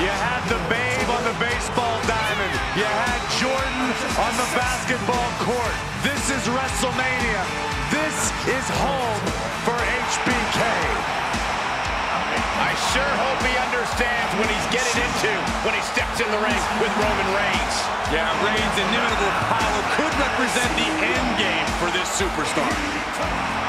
You had the babe on the baseball diamond. You had Jordan on the basketball court. This is WrestleMania. This is home for HBK. I sure hope he understands what he's getting into when he steps in the ring with Roman Reigns. Yeah, Reigns' inimitable power could represent the end game for this superstar.